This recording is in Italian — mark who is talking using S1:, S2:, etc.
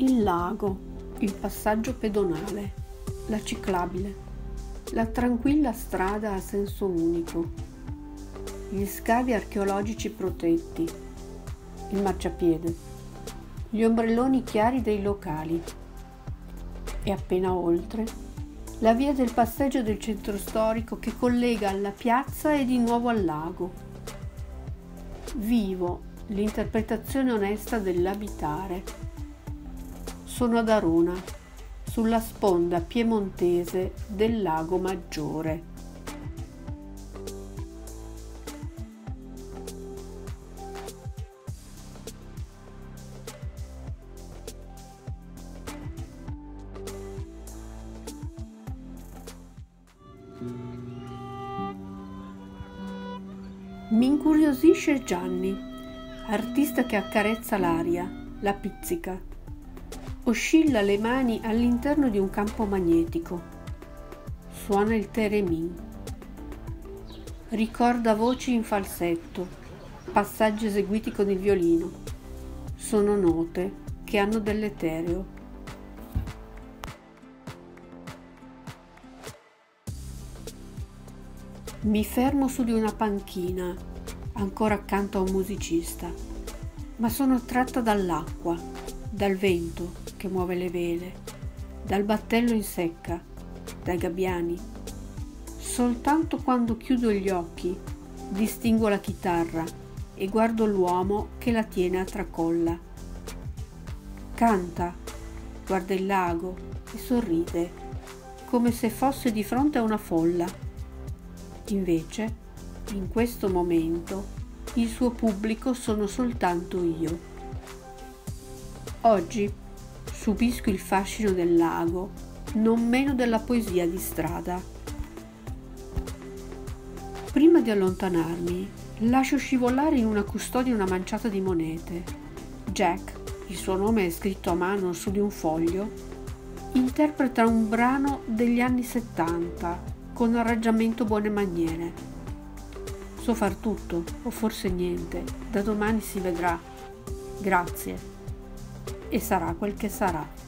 S1: Il lago, il passaggio pedonale, la ciclabile, la tranquilla strada a senso unico, gli scavi archeologici protetti, il marciapiede, gli ombrelloni chiari dei locali e appena oltre la via del passeggio del centro storico che collega alla piazza e di nuovo al lago. Vivo l'interpretazione onesta dell'abitare sono ad Arona, sulla sponda piemontese del lago Maggiore. Mi incuriosisce Gianni, artista che accarezza l'aria, la pizzica oscilla le mani all'interno di un campo magnetico. Suona il teremin. Ricorda voci in falsetto, passaggi eseguiti con il violino. Sono note che hanno dell'etereo. Mi fermo su di una panchina, ancora accanto a un musicista, ma sono attratta dall'acqua, dal vento che muove le vele, dal battello in secca, dai gabbiani. Soltanto quando chiudo gli occhi distingo la chitarra e guardo l'uomo che la tiene a tracolla. Canta, guarda il lago e sorride, come se fosse di fronte a una folla. Invece, in questo momento, il suo pubblico sono soltanto io. Oggi subisco il fascino del lago, non meno della poesia di strada. Prima di allontanarmi, lascio scivolare in una custodia una manciata di monete. Jack, il suo nome è scritto a mano su di un foglio, interpreta un brano degli anni 70 con arrangiamento buone maniere. So far tutto, o forse niente, da domani si vedrà. Grazie e sarà quel che sarà.